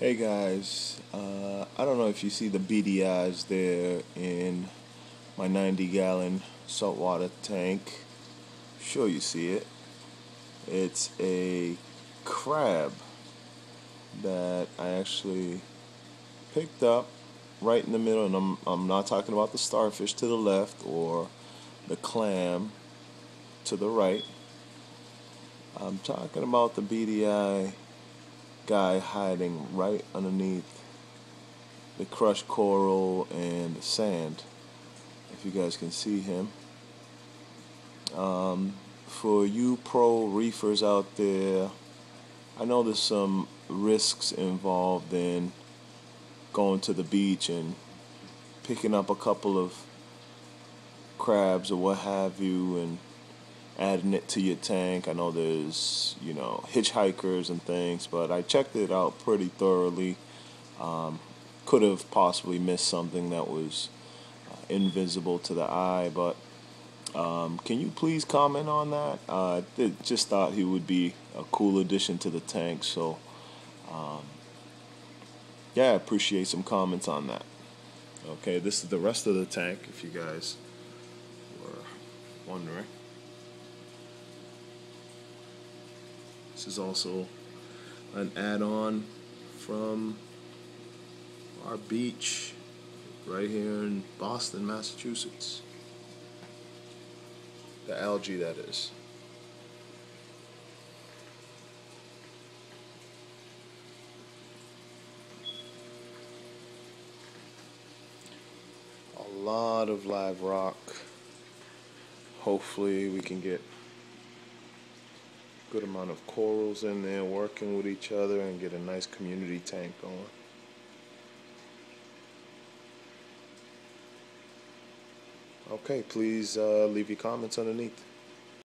Hey guys, uh, I don't know if you see the beady eyes there in my 90 gallon saltwater tank. Sure, you see it. It's a crab that I actually picked up right in the middle, and I'm, I'm not talking about the starfish to the left or the clam to the right. I'm talking about the beady eye guy hiding right underneath the crushed coral and sand. If you guys can see him. Um, for you pro reefers out there, I know there's some risks involved in going to the beach and picking up a couple of crabs or what have you and adding it to your tank. I know there's, you know, hitchhikers and things, but I checked it out pretty thoroughly. Um, could have possibly missed something that was uh, invisible to the eye, but um, can you please comment on that? Uh, I just thought he would be a cool addition to the tank, so um, yeah, I appreciate some comments on that. Okay, this is the rest of the tank, if you guys were wondering. This is also an add-on from our beach right here in Boston, Massachusetts. The algae, that is. A lot of live rock. Hopefully we can get good amount of corals in there working with each other and get a nice community tank going. Okay, please uh, leave your comments underneath.